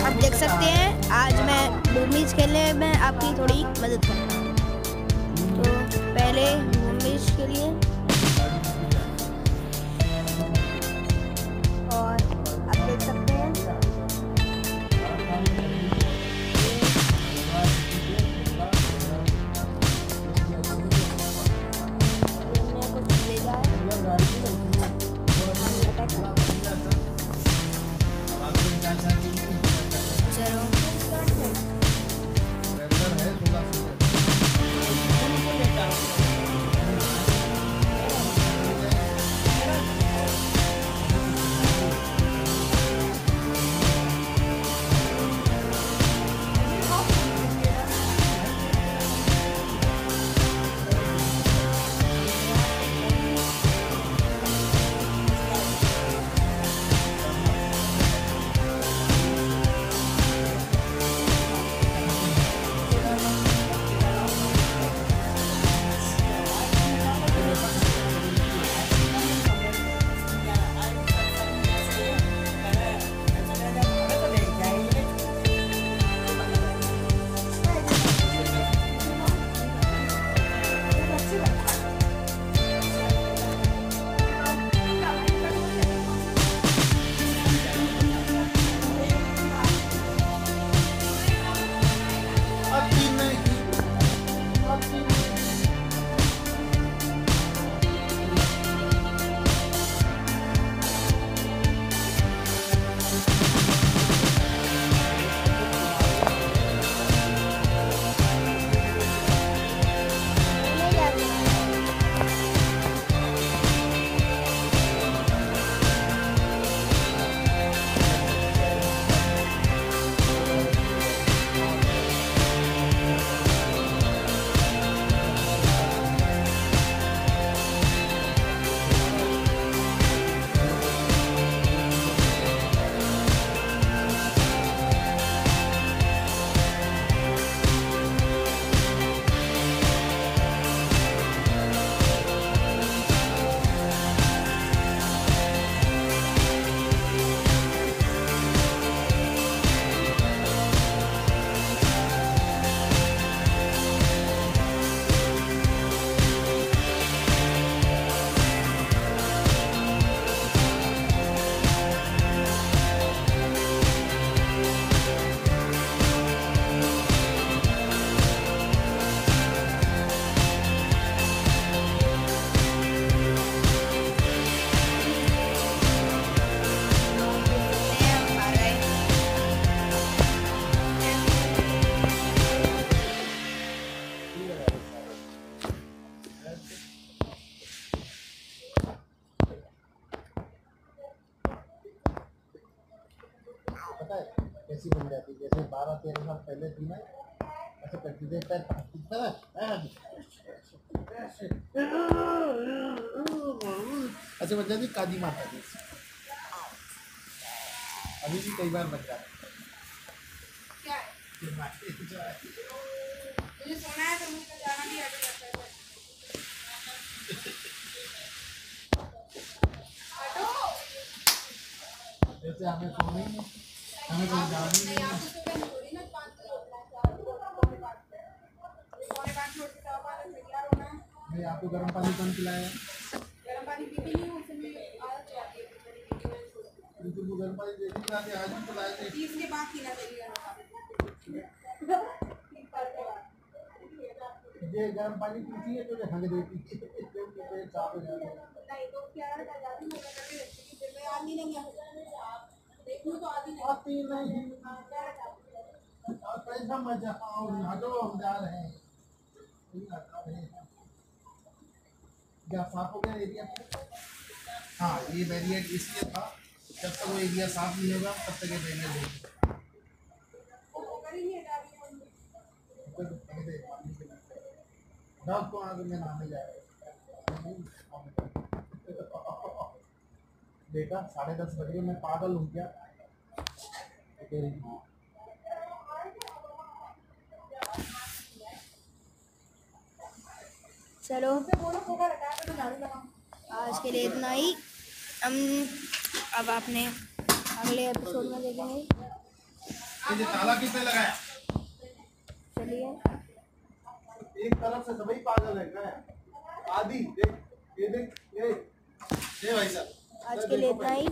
आप देख सकते हैं, आज मैं मूवीज़ खेलने में आपकी थोड़ी मदद करूँगा। तो पहले मूवीज़ के लिए और आप देख सकते हैं। ये कुछ ले जाए चलो कैसी बन जाती है? जैसे बारह तेरह साल पहले थी ना? ऐसे करती थी? ऐसे ऐसे बन जाती काजी माता जी। अभी भी कई बार बन जाती है? मुझे सोना तो मुझे जाना भी आगे लगता है। जैसे हमें सोना गर्म पानी कौन पिलाया गर्म पानी पीती नहीं हूँ हो है हूँ। वो गर्म पानी के आज भी थे बाद पीना चाहिए। ये गर्म पानी पीती है तो ये हंग देती है क्योंकि पेट साफ़ हो जाता है नहीं तो क्या मैं जाती हूँ, मैं करके रखती फिर मैं आती नहीं। देखूँ तो आती नहीं आती नहीं हाँ, क्या जाती। और पैसा मज़ा आओ हटो हम जा रहे हैं। क्या साफ़ हो गया एरिया हाँ ये बैरियर इसलिए था जब तक वो एरिया साफ़ नहीं होगा तब तक ये बैरियर रहेगा वो होकर ही नहीं हटा रही हूँ। तो। को आगे मैं नहाने देखा साढ़े दस बज गए मैं पागल हूँ क्या हाँ चलो बोलो पोगा लगा के तो झाड़ू लगाऊँ आज के लिए इतना ही। हम अब आपने अगले एपिसोड में देखेंगे। ताला किसने लगाया? चलिए। एक तरफ़ से सभी पागल है क्या? आदि देख ये देख ये। ये भाई साहब। आज के लिए इतना ही।